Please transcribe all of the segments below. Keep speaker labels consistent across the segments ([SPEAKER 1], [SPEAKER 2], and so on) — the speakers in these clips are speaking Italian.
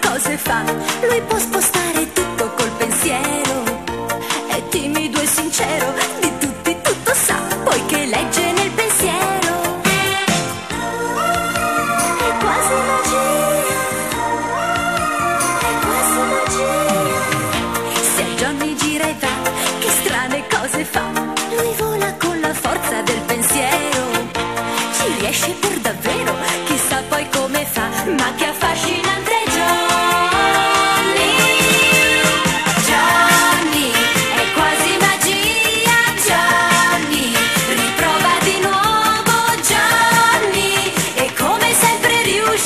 [SPEAKER 1] cose fa, lui può spostare tutto col pensiero, è timido e sincero, di tutti tutto sa, poiché legge nel pensiero. È quasi magia, è quasi magia. Se a Johnny gira e va, che strane cose fa, lui vola con la forza del pensiero, ci riesce per davvero, chissà poi come fa, ma che ha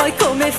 [SPEAKER 1] poi come